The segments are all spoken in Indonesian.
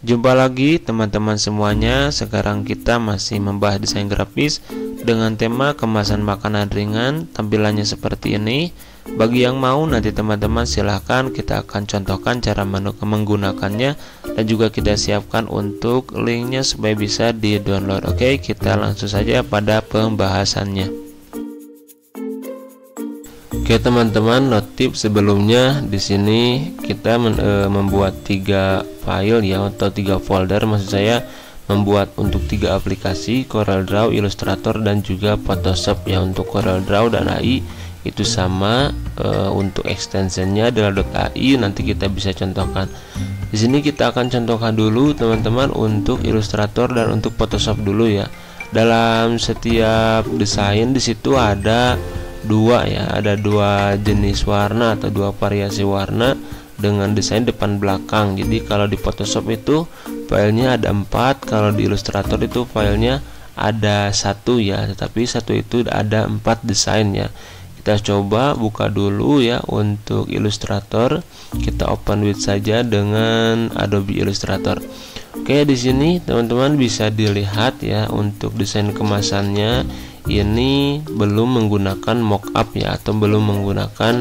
Jumpa lagi teman-teman semuanya. Sekarang kita masih membahas desain grafis Dengan tema kemasan makanan ringan Tampilannya seperti ini. Bagi yang mau nanti teman-teman silahkan Kita akan contohkan cara menggunakannya Dan juga kita siapkan untuk linknya Supaya bisa di download Oke kita langsung saja pada pembahasannya Oke teman-teman, notif sebelumnya di sini kita men, e, membuat tiga file ya atau tiga folder maksud saya membuat untuk tiga aplikasi Corel Draw, Illustrator dan juga Photoshop ya untuk Corel Draw dan AI itu sama e, untuk extensionnya adalah .ai nanti kita bisa contohkan. Di sini kita akan contohkan dulu teman-teman untuk Illustrator dan untuk Photoshop dulu ya. Dalam setiap desain di situ ada dua ya. Ada dua jenis warna atau dua variasi warna dengan desain depan belakang. Jadi kalau di Photoshop itu filenya ada empat kalau di Illustrator itu filenya ada satu ya. Tetapi satu itu ada empat desain ya. Kita coba buka dulu ya untuk Illustrator. Kita open with saja dengan Adobe Illustrator. Oke di sini teman-teman bisa dilihat ya untuk desain kemasannya ini belum menggunakan mockup ya atau belum menggunakan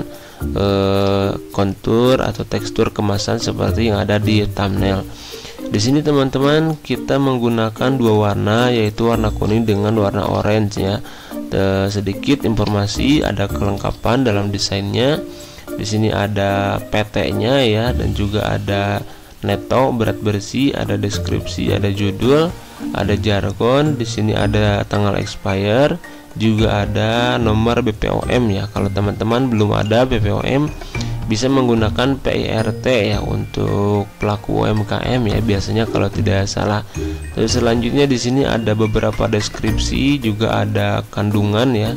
eh, kontur atau tekstur kemasan seperti yang ada di thumbnail. Di sini teman-teman kita menggunakan dua warna yaitu warna kuning dengan warna orange ya. De, sedikit informasi ada kelengkapan dalam desainnya. Di sini ada PT-nya ya dan juga ada neto berat bersih, ada deskripsi, ada judul, ada jargon, di sini ada tanggal expire, juga ada nomor BPOM ya. Kalau teman-teman belum ada BPOM bisa menggunakan PIRT ya untuk pelaku UMKM ya biasanya kalau tidak salah. Terus selanjutnya di sini ada beberapa deskripsi, juga ada kandungan ya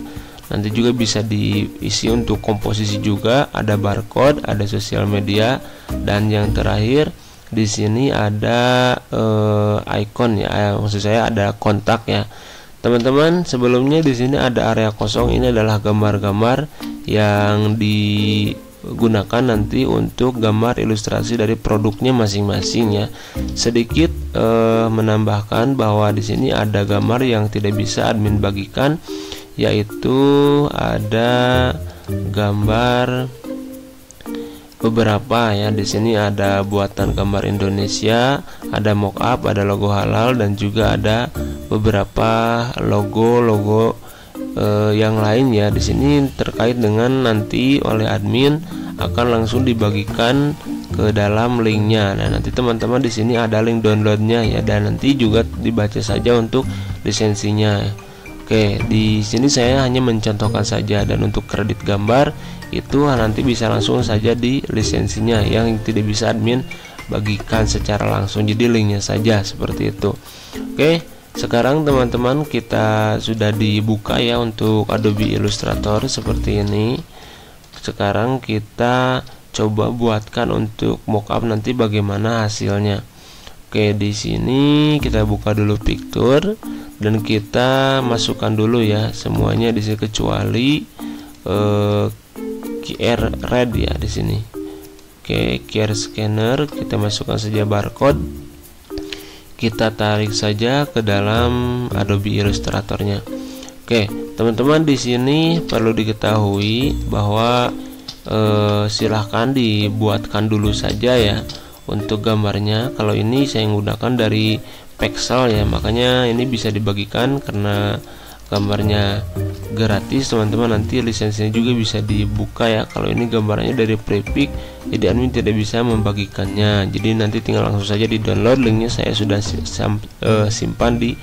nanti juga bisa diisi untuk komposisi juga ada barcode ada sosial media dan yang terakhir di sini ada uh, icon ya eh, maksud saya ada kontak ya. Teman-teman sebelumnya di sini ada area kosong. Ini adalah gambar-gambar yang digunakan nanti untuk gambar ilustrasi dari produknya masing-masing ya. Sedikit uh, menambahkan bahwa di sini ada gambar yang tidak bisa admin bagikan yaitu ada gambar beberapa ya di sini ada buatan gambar Indonesia ada mockup ada logo halal dan juga ada beberapa logo-logo eh, yang lain ya. Di sini terkait dengan nanti oleh admin akan langsung dibagikan ke dalam linknya. Nah nanti teman-teman di sini ada link downloadnya ya dan nanti juga dibaca saja untuk lisensinya Oke, di sini saya hanya mencontohkan saja dan untuk kredit gambar itu nanti bisa langsung saja di lisensinya yang tidak bisa admin bagikan secara langsung jadi linknya saja seperti itu. Oke sekarang teman-teman kita sudah dibuka ya untuk Adobe Illustrator seperti ini. Sekarang kita coba buatkan untuk mockup nanti bagaimana hasilnya Oke di sini kita buka dulu picture dan kita masukkan dulu ya semuanya di sini kecuali eh, QR red ya di sini. Oke, QR scanner kita masukkan saja barcode. Kita tarik saja ke dalam Adobe Illustratornya. Oke, teman-teman di sini perlu diketahui bahwa eh, silahkan dibuatkan dulu saja ya untuk gambarnya. Kalau ini saya menggunakan dari Pixel ya, makanya ini bisa dibagikan karena gambarnya gratis teman-teman. Nanti lisensinya juga bisa dibuka ya. Kalau ini gambarnya dari prepic jadi admin tidak bisa membagikannya. Jadi nanti tinggal langsung saja di download linknya saya sudah uh, simpan di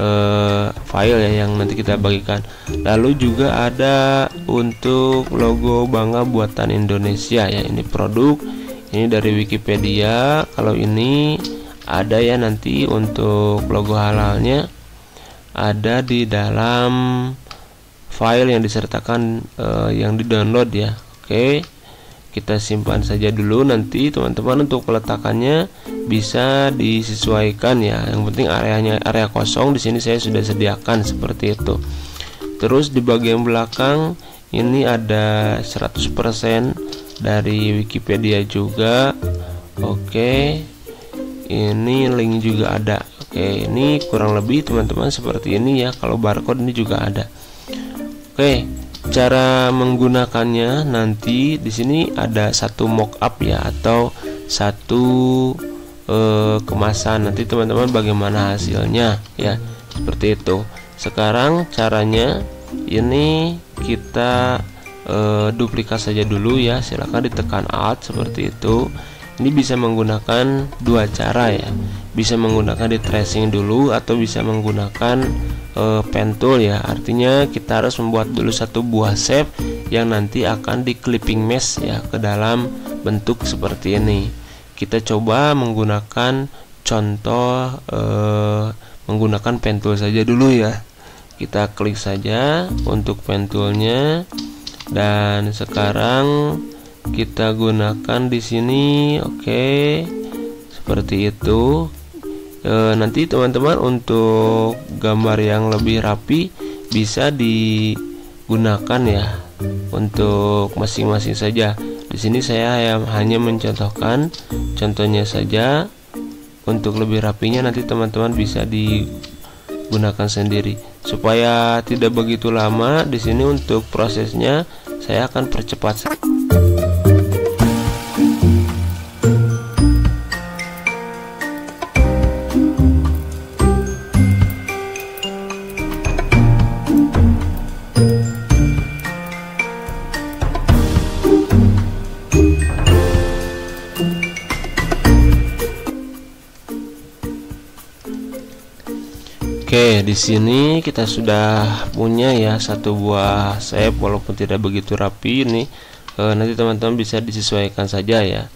uh, file ya yang nanti kita bagikan. Lalu juga ada untuk logo bangga buatan Indonesia ya. Ini produk ini dari Wikipedia. Kalau ini ada ya nanti untuk logo halalnya. Ada di dalam file yang disertakan uh, yang di download ya. Oke kita simpan saja dulu. Nanti teman-teman untuk peletakannya bisa disesuaikan ya. Yang penting areanya area kosong. Di sini saya sudah sediakan seperti itu. Terus di bagian belakang ini ada 100% dari Wikipedia juga. Oke ini link juga ada. Oke ini kurang lebih teman-teman seperti ini ya. Kalau barcode ini juga ada. Oke cara menggunakannya nanti di sini ada satu mockup ya atau satu eh, kemasan. Nanti teman-teman bagaimana hasilnya ya seperti itu. Sekarang caranya ini kita eh, duplikat saja dulu ya. Silahkan ditekan alt seperti itu. Ini bisa menggunakan dua cara ya. Bisa menggunakan di tracing dulu atau bisa menggunakan e, pen tool ya. Artinya kita harus membuat dulu satu buah shape yang nanti akan di clipping mesh ya ke dalam bentuk seperti ini. Kita coba menggunakan contoh e, menggunakan pen tool saja dulu ya. Kita klik saja untuk pen toolnya dan sekarang kita gunakan di sini oke. Okay. seperti itu. E, nanti teman-teman untuk gambar yang lebih rapi bisa digunakan ya. Untuk masing-masing saja. Di sini saya hanya mencontohkan contohnya saja. Untuk lebih rapinya nanti teman-teman bisa digunakan sendiri supaya tidak begitu lama di sini untuk prosesnya saya akan percepat di sini kita sudah punya ya satu buah shape walaupun tidak begitu rapi ini e, nanti teman-teman bisa disesuaikan saja ya.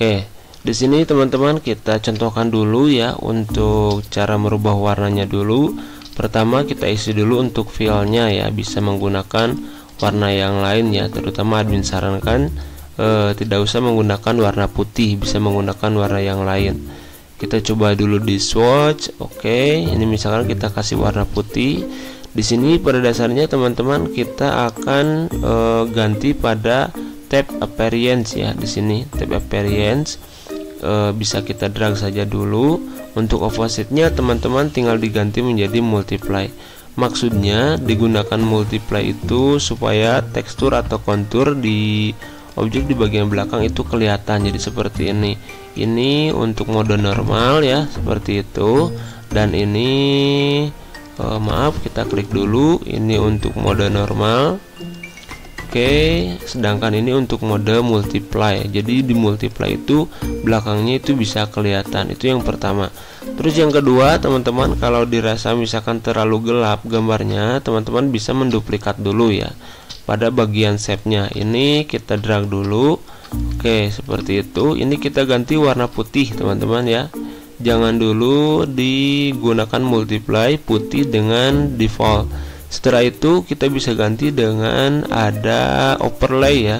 Oke, di sini teman-teman kita contohkan dulu ya untuk cara merubah warnanya dulu. Pertama kita isi dulu untuk filenya ya bisa menggunakan warna yang lain ya, terutama admin sarankan e, tidak usah menggunakan warna putih, bisa menggunakan warna yang lain kita coba dulu di swatch oke. Okay. ini misalkan kita kasih warna putih. Di sini pada dasarnya teman-teman kita akan uh, ganti pada tab appearance ya di sini. Tab appearance uh, bisa kita drag saja dulu. Untuk offset-nya teman-teman tinggal diganti menjadi multiply. Maksudnya digunakan multiply itu supaya tekstur atau kontur di objek di bagian belakang itu kelihatan jadi seperti ini ini untuk mode normal ya seperti itu dan ini oh, maaf kita klik dulu ini untuk mode normal Oke, sedangkan ini untuk mode multiply. Jadi di multiply itu belakangnya itu bisa kelihatan. Itu yang pertama. Terus yang kedua, teman-teman kalau dirasa misalkan terlalu gelap gambarnya, teman-teman bisa menduplikat dulu ya pada bagian shape-nya. Ini kita drag dulu. Oke, seperti itu. Ini kita ganti warna putih, teman-teman ya. Jangan dulu digunakan multiply putih dengan default. Setelah itu kita bisa ganti dengan ada overlay ya.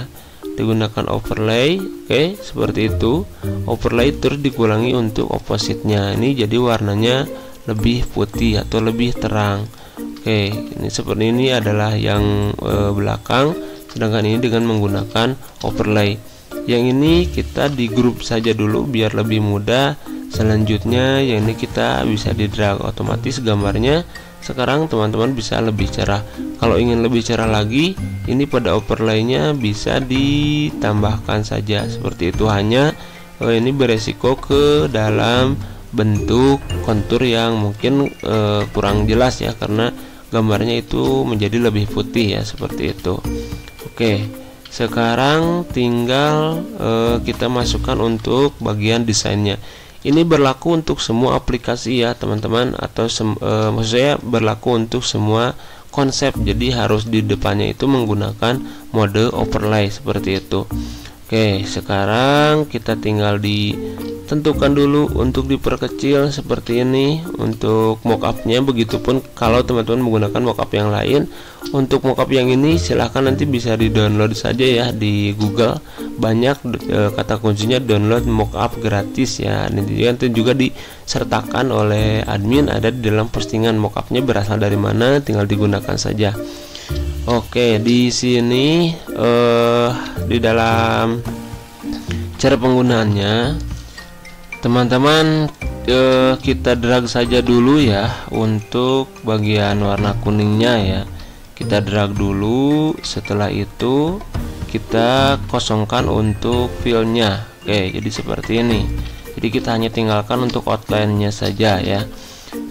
Digunakan overlay. Oke, seperti itu. Overlay terus dikurangi untuk opposite-nya. Ini jadi warnanya lebih putih atau lebih terang. Oke, ini seperti ini adalah yang e, belakang, sedangkan ini dengan menggunakan overlay. Yang ini kita di grup saja dulu biar lebih mudah. Selanjutnya yang ini kita bisa di drag otomatis gambarnya. Sekarang teman-teman bisa lebih cerah. Kalau ingin lebih cerah lagi, ini pada overlaynya bisa ditambahkan saja seperti itu. Hanya e, ini beresiko ke dalam bentuk kontur yang mungkin e, kurang jelas ya karena gambarnya itu menjadi lebih putih ya seperti itu. Oke sekarang tinggal uh, kita masukkan untuk bagian desainnya. Ini berlaku untuk semua aplikasi ya teman-teman atau uh, maksud saya berlaku untuk semua konsep. Jadi harus di depannya itu menggunakan mode overlay seperti itu Oke sekarang kita tinggal ditentukan dulu untuk diperkecil seperti ini. Untuk mockupnya begitupun kalau teman-teman menggunakan mockup yang lain. Untuk mockup yang ini silahkan nanti bisa di download saja ya di Google. Banyak e, kata kuncinya download mockup gratis ya. Nanti juga disertakan oleh admin ada di dalam postingan mockupnya berasal dari mana tinggal digunakan saja Oke, di sini uh, di dalam cara penggunaannya teman-teman eh, kita drag saja dulu ya untuk bagian warna kuningnya ya. Kita drag dulu setelah itu kita kosongkan untuk fillnya oke jadi seperti ini. Jadi kita hanya tinggalkan untuk outline-nya saja ya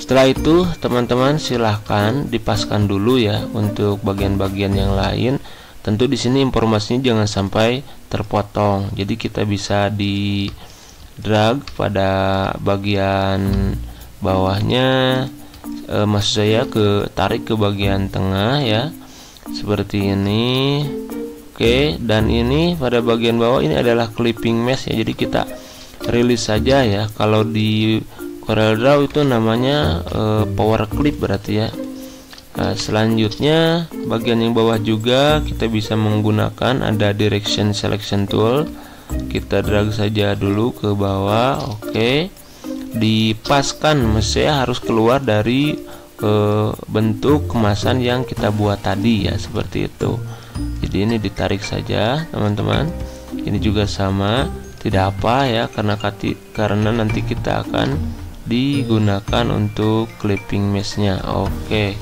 setelah itu teman-teman silahkan dipaskan dulu ya untuk bagian-bagian yang lain. Tentu di sini informasinya jangan sampai terpotong. Jadi kita bisa di drag pada bagian bawahnya. E, maksud saya ke tarik ke bagian tengah ya. Seperti ini. Oke dan ini pada bagian bawah ini adalah clipping mesh ya. Jadi kita rilis saja ya. Kalau di Corel Draw itu namanya e, power clip berarti ya. Nah, selanjutnya bagian yang bawah juga kita bisa menggunakan ada direction selection tool. Kita drag saja dulu ke bawah oke. Okay. dipaskan mestinya harus keluar dari e, bentuk kemasan yang kita buat tadi ya seperti itu. Jadi ini ditarik saja teman-teman. Ini juga sama tidak apa ya karena karena nanti kita akan digunakan untuk clipping meshnya. Oke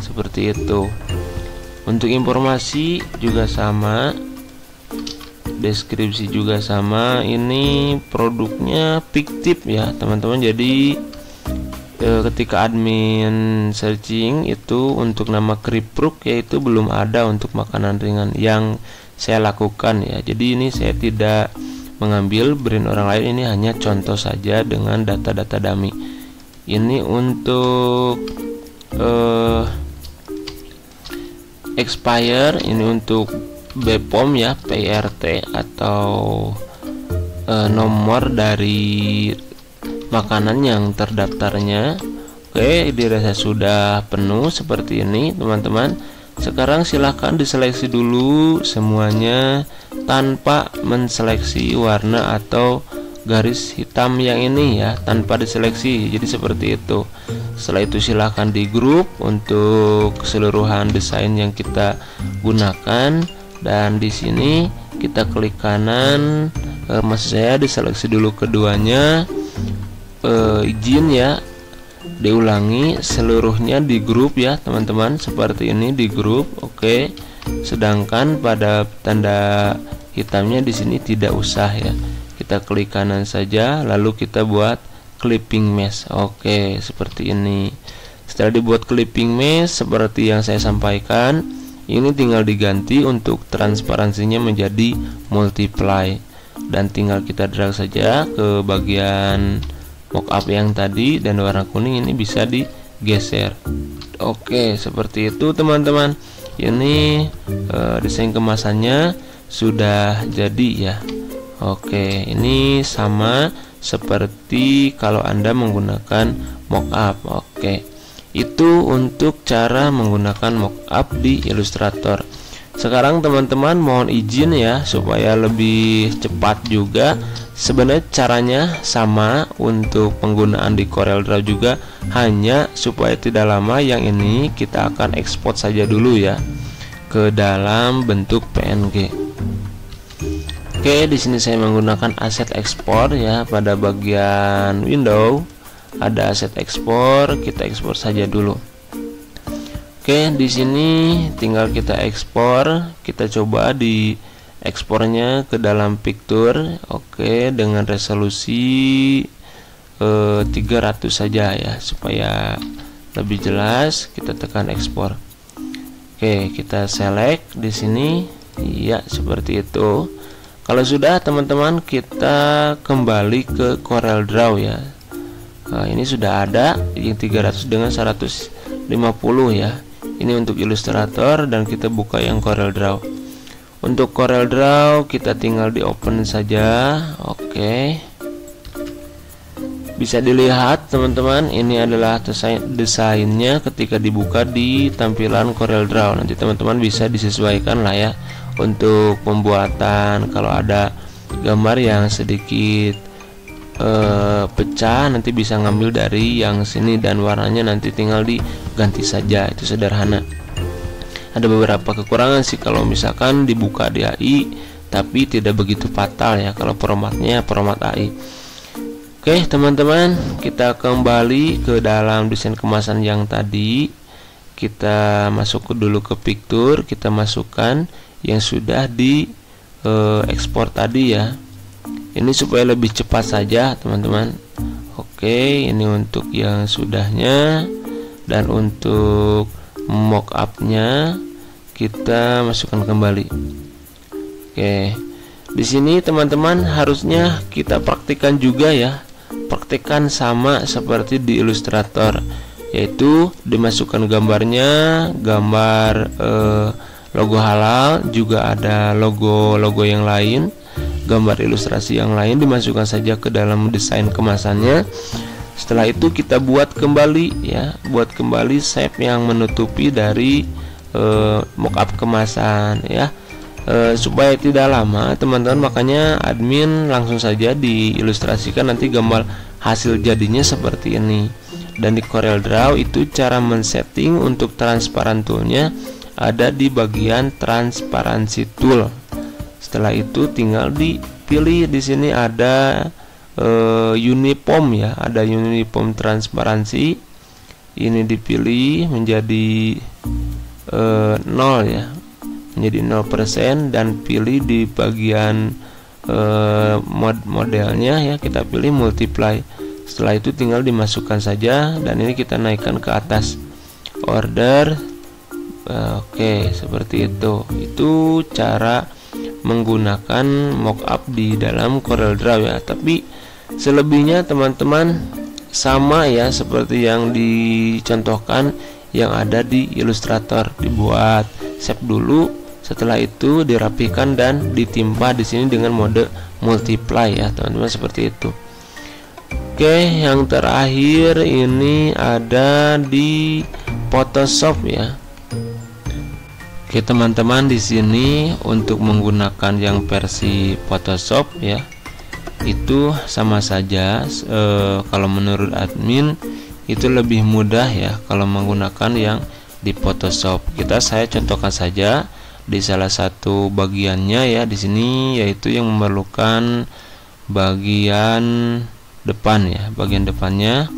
seperti itu. Untuk informasi juga sama deskripsi juga sama. Ini produknya fiktif ya teman-teman. Jadi e, ketika admin searching itu untuk nama kripruk yaitu belum ada untuk makanan ringan yang saya lakukan ya. Jadi ini saya tidak mengambil brand orang lain ini hanya contoh saja dengan data-data dummy. Ini untuk uh, expire ini untuk BPOM ya PRT atau uh, nomor dari makanan yang terdaftarnya. Oke dirasa sudah penuh seperti ini teman-teman sekarang silahkan diseleksi dulu semuanya tanpa menseleksi warna atau garis hitam yang ini ya tanpa diseleksi. Jadi seperti itu. Setelah itu silahkan di grup untuk keseluruhan desain yang kita gunakan. Dan di sini kita klik kanan. E, maksud saya diseleksi dulu keduanya. E, izin ya diulangi seluruhnya di grup ya teman-teman. Seperti ini di grup oke. Sedangkan pada tanda hitamnya di sini tidak usah ya. Kita klik kanan saja lalu kita buat clipping mesh oke. Seperti ini. Setelah dibuat clipping mesh seperti yang saya sampaikan ini tinggal diganti untuk transparansinya menjadi multiply. Dan tinggal kita drag saja ke bagian mockup yang tadi dan warna kuning ini bisa digeser oke seperti itu teman-teman ini e, desain kemasannya sudah jadi ya Oke, ini sama seperti kalau Anda menggunakan mockup. Oke. Itu untuk cara menggunakan mockup di Illustrator. Sekarang teman-teman mohon izin ya supaya lebih cepat juga. Sebenarnya caranya sama untuk penggunaan di Corel Draw juga, hanya supaya tidak lama yang ini kita akan ekspor saja dulu ya ke dalam bentuk PNG. Oke, di sini saya menggunakan aset ekspor ya pada bagian window ada aset ekspor, kita ekspor saja dulu. Oke, di sini tinggal kita ekspor, kita coba di ekspornya ke dalam picture. Oke, dengan resolusi eh, 300 saja ya supaya lebih jelas kita tekan ekspor. Oke, kita select di sini. Iya, seperti itu kalau sudah teman-teman kita kembali ke Corel Draw ya nah, ini sudah ada yang 300 dengan 150 ya ini untuk ilustrator dan kita buka yang Corel Draw untuk Corel Draw kita tinggal di open saja. Oke. Bisa dilihat teman-teman ini adalah desain desainnya ketika dibuka di tampilan Corel Draw. Nanti teman-teman bisa disesuaikan lah ya untuk pembuatan. Kalau ada gambar yang sedikit uh, pecah nanti bisa ngambil dari yang sini dan warnanya nanti tinggal diganti saja. Itu sederhana ada beberapa kekurangan sih kalau misalkan dibuka di AI tapi tidak begitu fatal ya kalau formatnya format AI Oke teman-teman kita kembali ke dalam desain kemasan yang tadi. Kita masuk dulu ke picture kita masukkan yang sudah di uh, ekspor tadi ya. Ini supaya lebih cepat saja teman-teman. Oke ini untuk yang sudahnya. Dan untuk mockupnya kita masukkan kembali. Oke di sini teman-teman harusnya kita praktikkan juga ya. Praktekkan sama seperti di ilustrator yaitu dimasukkan gambarnya gambar eh, logo halal juga ada logo-logo yang lain gambar ilustrasi yang lain dimasukkan saja ke dalam desain kemasannya setelah itu kita buat kembali ya buat kembali shape yang menutupi dari eh, mockup kemasan ya. E, supaya tidak lama teman-teman makanya admin langsung saja diilustrasikan nanti gambar hasil jadinya seperti ini. Dan di Corel Draw itu cara men-setting untuk transparan toolnya ada di bagian transparansi tool. Setelah itu tinggal dipilih di sini ada e, uniform ya ada uniform transparansi. Ini dipilih menjadi e, 0 ya menjadi 0% dan pilih di bagian eh, mod modelnya ya kita pilih multiply. Setelah itu tinggal dimasukkan saja dan ini kita naikkan ke atas order. Eh, oke seperti itu. Itu cara menggunakan mockup di dalam Corel Draw ya tapi selebihnya teman-teman sama ya seperti yang dicontohkan yang ada di Illustrator dibuat save dulu setelah itu dirapikan dan ditimpa di sini dengan mode multiply ya, teman-teman seperti itu. Oke, yang terakhir ini ada di Photoshop ya. Oke, teman-teman di sini untuk menggunakan yang versi Photoshop ya. Itu sama saja e, kalau menurut admin itu lebih mudah ya kalau menggunakan yang di Photoshop. Kita saya contohkan saja di salah satu bagiannya ya di sini yaitu yang memerlukan bagian depan ya bagian depannya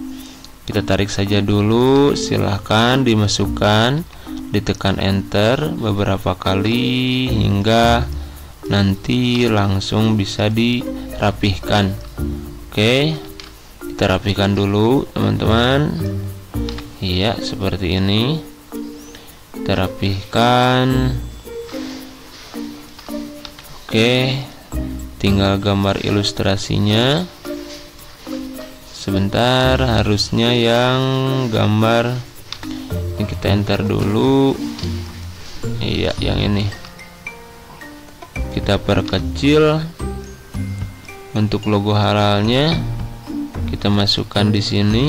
kita tarik saja dulu silahkan dimasukkan ditekan enter beberapa kali hingga nanti langsung bisa dirapihkan oke kita rapihkan dulu teman-teman iya seperti ini kita rapihkan Oke, tinggal gambar ilustrasinya. Sebentar, harusnya yang gambar ini kita enter dulu. Iya, yang ini. Kita perkecil untuk logo halalnya. Kita masukkan di sini.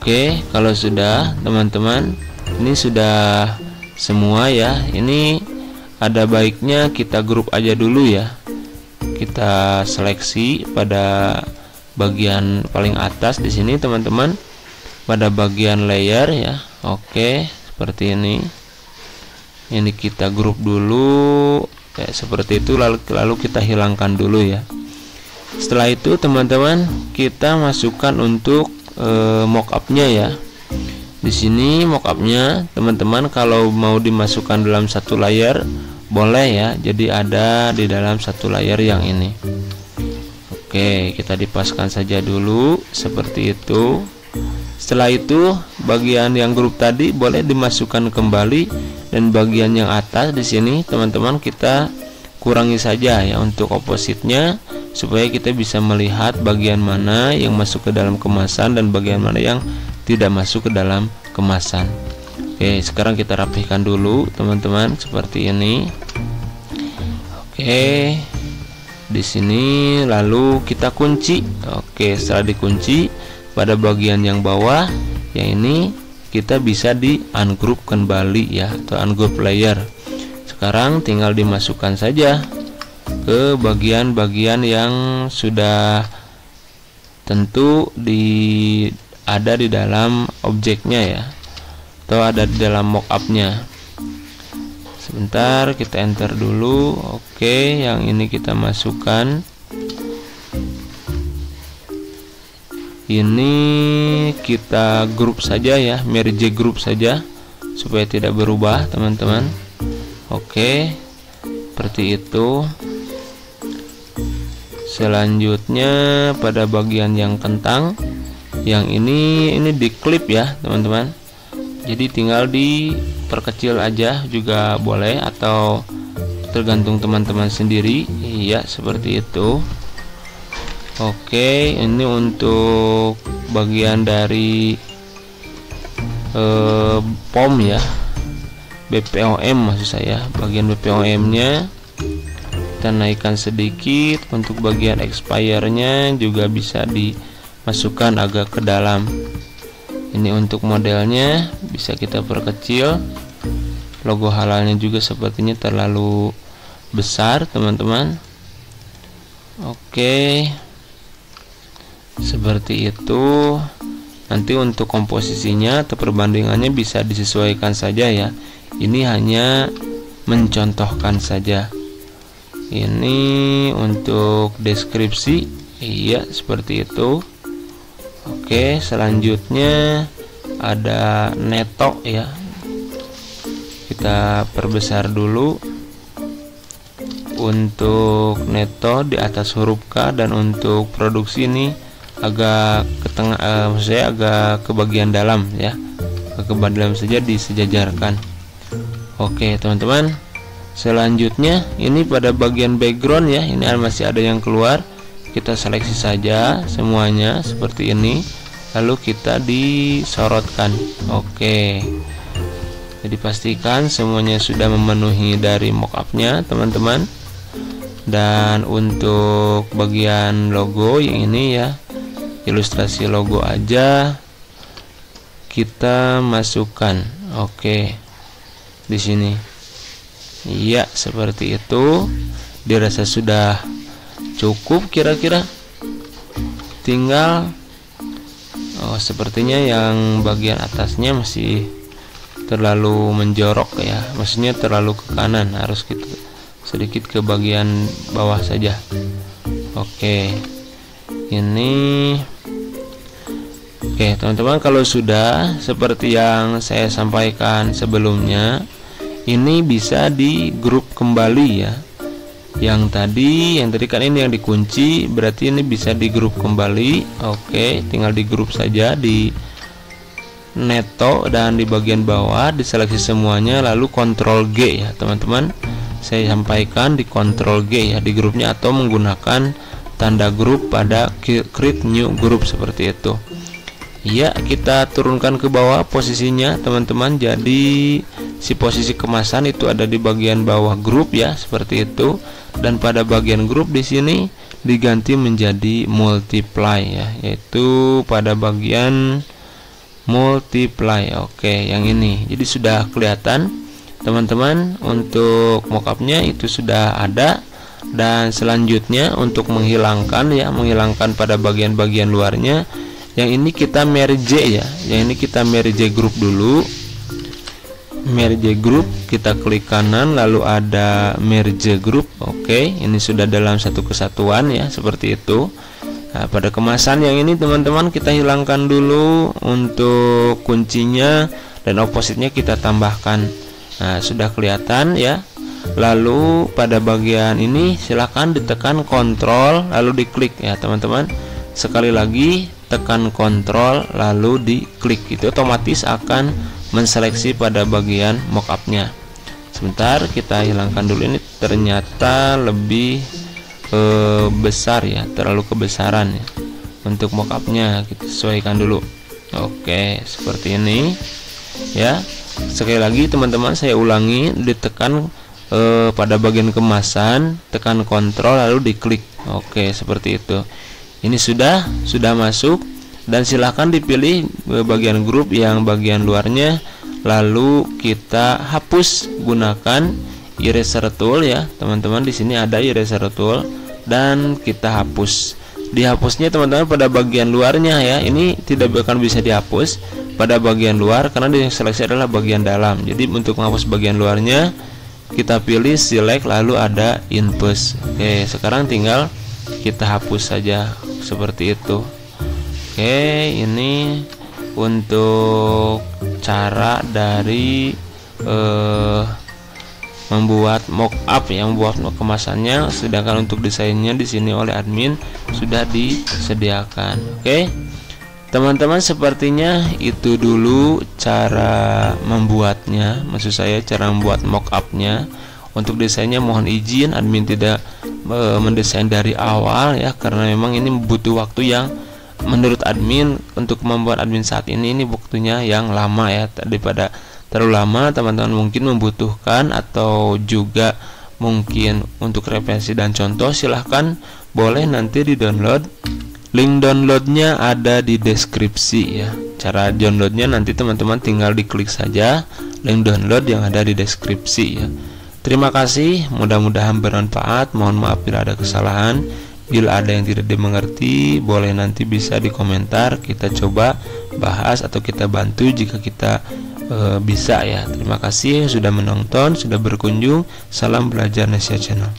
Oke, kalau sudah, teman-teman, ini sudah semua ya. Ini ada baiknya kita grup aja dulu ya kita seleksi pada bagian paling atas di sini teman-teman pada bagian layer ya oke seperti ini ini kita grup dulu ya seperti itu lalu lalu kita hilangkan dulu ya. Setelah itu teman-teman kita masukkan untuk e, mockupnya ya. Di sini mockupnya teman-teman kalau mau dimasukkan dalam satu layar boleh ya. Jadi ada di dalam satu layar yang ini. Oke kita dipaskan saja dulu seperti itu. Setelah itu bagian yang grup tadi boleh dimasukkan kembali dan bagian yang atas di sini teman-teman kita kurangi saja ya untuk opositnya supaya kita bisa melihat bagian mana yang masuk ke dalam kemasan dan bagian mana yang tidak masuk ke dalam kemasan. Oke sekarang kita rapihkan dulu teman-teman seperti ini. Oke di sini lalu kita kunci. Oke setelah dikunci pada bagian yang bawah yang ini kita bisa di ungroup kembali ya atau ungroup layer sekarang tinggal dimasukkan saja ke bagian-bagian yang sudah tentu di ada di dalam objeknya ya atau ada di dalam mockupnya. Sebentar kita enter dulu. Oke yang ini kita masukkan ini kita grup saja ya merge grup saja supaya tidak berubah teman-teman. Oke seperti itu. Selanjutnya pada bagian yang kentang yang ini ini diklip ya teman-teman. Jadi tinggal diperkecil aja juga boleh atau tergantung teman-teman sendiri. Iya seperti itu Oke ini untuk bagian dari eh, POM ya. BPOM maksud saya bagian BPOM nya kita naikkan sedikit untuk bagian expire-nya juga bisa dimasukkan agak ke dalam. Ini untuk modelnya bisa kita perkecil. Logo halalnya juga sepertinya terlalu besar teman-teman. Oke seperti itu. Nanti untuk komposisinya atau perbandingannya bisa disesuaikan saja ya. Ini hanya mencontohkan saja. Ini untuk deskripsi. Iya seperti itu. Oke selanjutnya ada neto ya. Kita perbesar dulu. Untuk neto di atas huruf K dan untuk produksi ini agak ke tengah eh, maksud agak ke bagian dalam ya. Ke dalam saja disejajarkan. Oke teman-teman. Selanjutnya ini pada bagian background ya. Ini masih ada yang keluar. Kita seleksi saja semuanya seperti ini. Lalu kita disorotkan. Oke. Jadi pastikan semuanya sudah memenuhi dari mockupnya teman-teman. Dan untuk bagian logo yang ini ya ilustrasi logo aja. Kita masukkan. Oke. Di sini. Iya seperti itu. Dirasa sudah cukup kira-kira. Tinggal oh sepertinya yang bagian atasnya masih terlalu menjorok ya. Maksudnya terlalu ke kanan. Harus kita sedikit ke bagian bawah saja. Oke ini. Oke teman-teman kalau sudah seperti yang saya sampaikan sebelumnya ini bisa di grup kembali ya. Yang tadi yang tadi kan ini yang dikunci berarti ini bisa di grup kembali. Oke tinggal di grup saja di neto dan di bagian bawah diseleksi semuanya lalu kontrol G ya teman-teman. Saya sampaikan di kontrol G ya di grupnya atau menggunakan tanda grup pada create new group seperti itu. Ya kita turunkan ke bawah posisinya teman-teman. Jadi si posisi kemasan itu ada di bagian bawah grup ya seperti itu. Dan pada bagian grup di sini diganti menjadi multiply ya yaitu pada bagian multiply. Oke yang ini. Jadi sudah kelihatan teman-teman untuk mockupnya itu sudah ada dan selanjutnya untuk menghilangkan ya menghilangkan pada bagian-bagian luarnya yang ini kita merge ya yang ini kita merge grup dulu merge group kita klik kanan lalu ada merge group oke ini sudah dalam satu kesatuan ya seperti itu Nah, pada kemasan yang ini teman-teman kita hilangkan dulu untuk kuncinya dan opositnya kita tambahkan. Nah, sudah kelihatan ya. Lalu pada bagian ini silahkan ditekan kontrol lalu diklik ya teman-teman. Sekali lagi tekan kontrol lalu diklik. Itu otomatis akan menseleksi pada bagian mockupnya. Sebentar kita hilangkan dulu. Ini ternyata lebih eh, besar ya terlalu kebesaran ya untuk mockupnya. Kita sesuaikan dulu. Oke seperti ini ya. Sekali lagi teman-teman saya ulangi ditekan eh, pada bagian kemasan tekan kontrol lalu diklik. Oke seperti itu. Ini sudah sudah masuk. Dan silahkan dipilih eh, bagian grup yang bagian luarnya. Lalu kita hapus gunakan eraser tool ya. Teman-teman di sini ada eraser tool. Dan kita hapus. Dihapusnya teman-teman pada bagian luarnya ya. Ini tidak akan bisa dihapus pada bagian luar karena yang seleksi adalah bagian dalam. Jadi untuk menghapus bagian luarnya kita pilih select lalu ada input. Oke sekarang tinggal kita hapus saja seperti itu. Oke ini untuk cara dari eh, membuat mockup yang membuat kemasannya. Sedangkan untuk desainnya di sini oleh admin sudah disediakan. Oke teman-teman sepertinya itu dulu cara membuatnya. Maksud saya cara membuat mockupnya. Untuk desainnya mohon izin admin tidak e, mendesain dari awal ya karena memang ini butuh waktu yang menurut admin untuk membuat admin saat ini ini waktunya yang lama ya. Daripada terlalu lama teman-teman mungkin membutuhkan atau juga mungkin untuk referensi dan contoh silahkan boleh nanti di download link downloadnya ada di deskripsi ya cara downloadnya nanti teman-teman tinggal diklik saja link download yang ada di deskripsi ya terima kasih mudah-mudahan bermanfaat mohon maaf bila ada kesalahan bila ada yang tidak dimengerti boleh nanti bisa di komentar kita coba bahas atau kita bantu jika kita e, bisa ya. Terima kasih sudah menonton, sudah berkunjung. Salam belajar Nesia Channel.